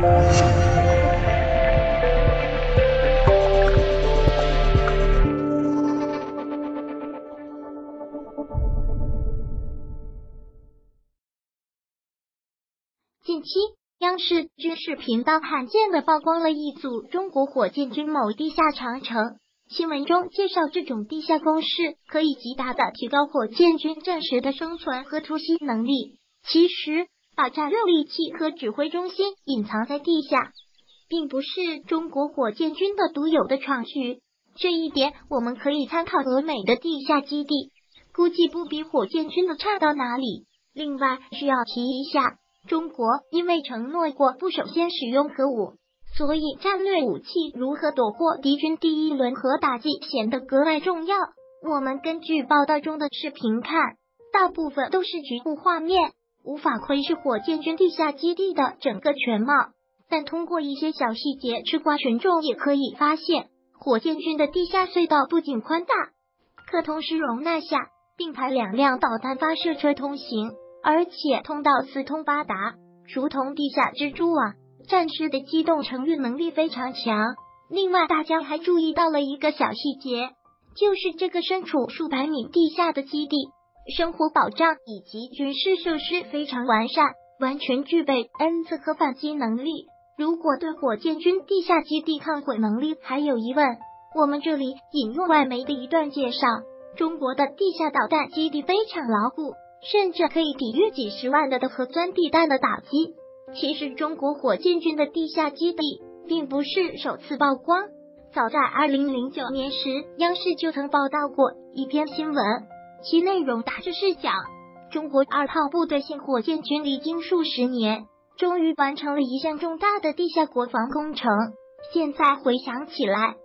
近期，央视军事频道罕见的曝光了一组中国火箭军某地下长城。新闻中介绍，这种地下工事可以极大的提高火箭军战时的生存和突袭能力。其实，把战略利器和指挥中心隐藏在地下，并不是中国火箭军的独有的创举。这一点，我们可以参考俄美的地下基地，估计不比火箭军的差到哪里。另外，需要提一下。中国因为承诺过不首先使用核武，所以战略武器如何躲过敌军第一轮核打击显得格外重要。我们根据报道中的视频看，大部分都是局部画面，无法窥视火箭军地下基地的整个全貌。但通过一些小细节，吃瓜群众也可以发现，火箭军的地下隧道不仅宽大，可同时容纳下并排两辆导弹发射车通行。而且通道四通八达，如同地下蜘蛛网，战士的机动承运能力非常强。另外，大家还注意到了一个小细节，就是这个身处数百米地下的基地，生活保障以及军事设施非常完善，完全具备 N 次核反击能力。如果对火箭军地下基地抗毁能力还有疑问，我们这里引用外媒的一段介绍：中国的地下导弹基地非常牢固。甚至可以抵御几十万的的核钻地弹的打击。其实，中国火箭军的地下基地并不是首次曝光。早在二零零九年时，央视就曾报道过一篇新闻，其内容大致是讲中国二炮部队性火箭军历经数十年，终于完成了一项重大的地下国防工程。现在回想起来，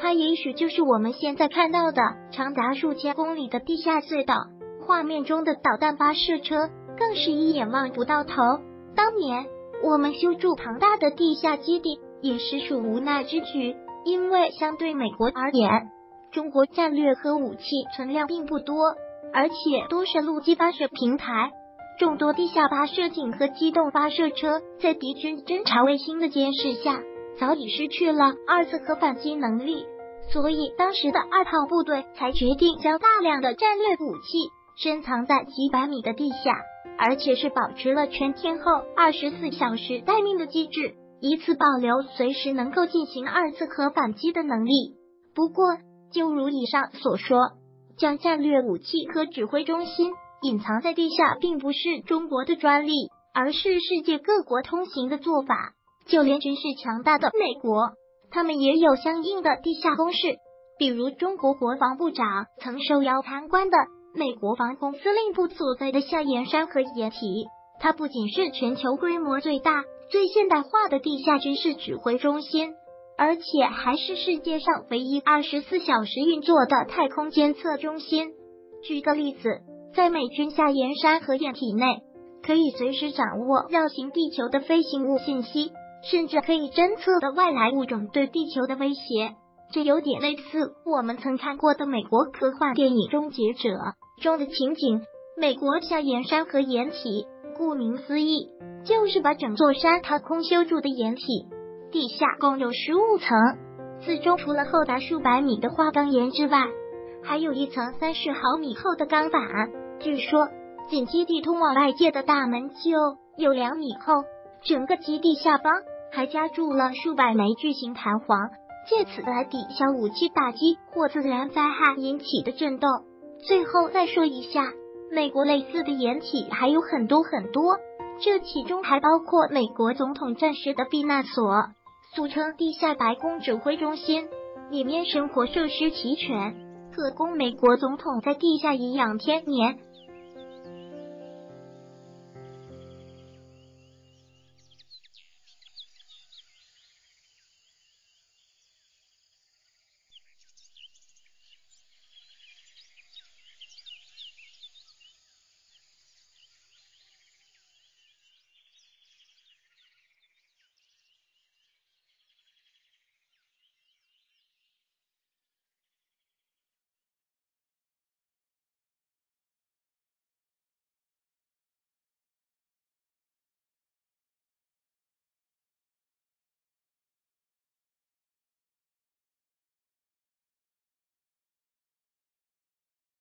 它也许就是我们现在看到的长达数千公里的地下隧道。画面中的导弹发射车更是一眼望不到头。当年我们修筑庞大的地下基地也实属无奈之举，因为相对美国而言，中国战略核武器存量并不多，而且多是陆基发射平台，众多地下发射井和机动发射车在敌军侦察卫星的监视下，早已失去了二次核反击能力，所以当时的二炮部队才决定将大量的战略武器。深藏在几百米的地下，而且是保持了全天候二十四小时待命的机制，以此保留随时能够进行二次核反击的能力。不过，就如以上所说，将战略武器和指挥中心隐藏在地下，并不是中国的专利，而是世界各国通行的做法。就连军事强大的美国，他们也有相应的地下工事。比如，中国国防部长曾受邀参观的。美国防空司令部所在的夏延山核掩体，它不仅是全球规模最大、最现代化的地下军事指挥中心，而且还是世界上唯一二十四小时运作的太空监测中心。举个例子，在美军下岩山核掩体内，可以随时掌握绕行地球的飞行物信息，甚至可以侦测的外来物种对地球的威胁。这有点类似我们曾看过的美国科幻电影《终结者》。中的情景，美国下岩山核掩体，顾名思义，就是把整座山掏空修筑的掩体。地下共有十五层，四周除了厚达数百米的花岗岩之外，还有一层三十毫米厚的钢板。据说，仅基地通往外界的大门就有两米厚。整个基地下方还加注了数百枚巨型弹簧，借此来抵消武器打击或自然灾害引起的震动。最后再说一下，美国类似的掩体还有很多很多，这其中还包括美国总统战时的避难所，俗称地下白宫指挥中心，里面生活设施齐全，特供美国总统在地下颐养天年。